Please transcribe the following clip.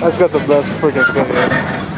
That's got the best freaking thing here.